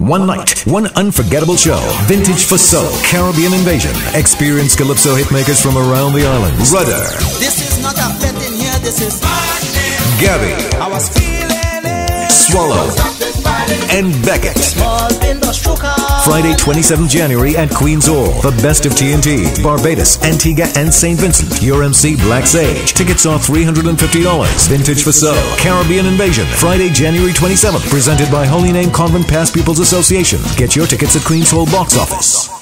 One night, one unforgettable show. Vintage fuh so, Caribbean Invasion. Experience Calypso hitmakers from around the island. Rudder. This is not a bet in here, this is Gabby. I was feeling it. Swallow. And Beckett. Friday, 27th January at Queen's Hall. The best of TNT, Barbados, Antigua, and St. Vincent. Your MC, Black Sage. Tickets are $350. Vintage fuh so, Caribbean Invasion. Friday, January 27th. Presented by Holy Name Convent Past Pupils Association. Get your tickets at Queen's Hall box office.